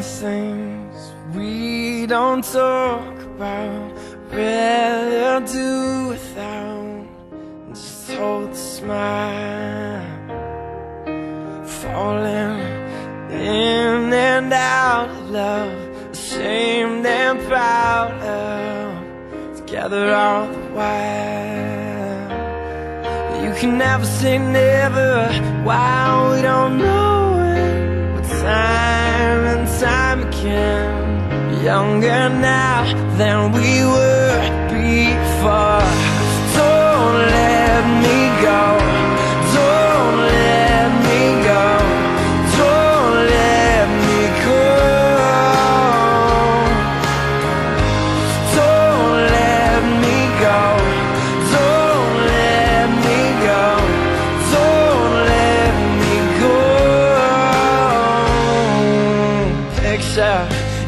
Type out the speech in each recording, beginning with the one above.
things we don't talk about. Rather do without. Just hold the smile. Falling in and out of love. Ashamed and proud of. Together all the while. You can never say never. Why we don't know time and time again. Younger now than we were before.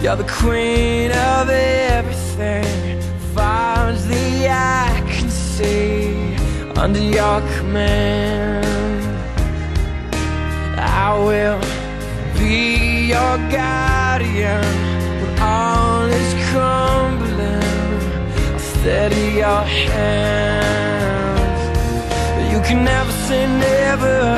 You're the queen of everything. The eye can see, under your command, I will be your guardian when all is crumbling. I'll steady your hands. You can never say never